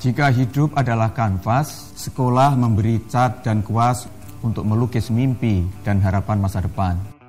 Jika hidup adalah kanvas, sekolah memberi cat dan kuas untuk melukis mimpi dan harapan masa depan.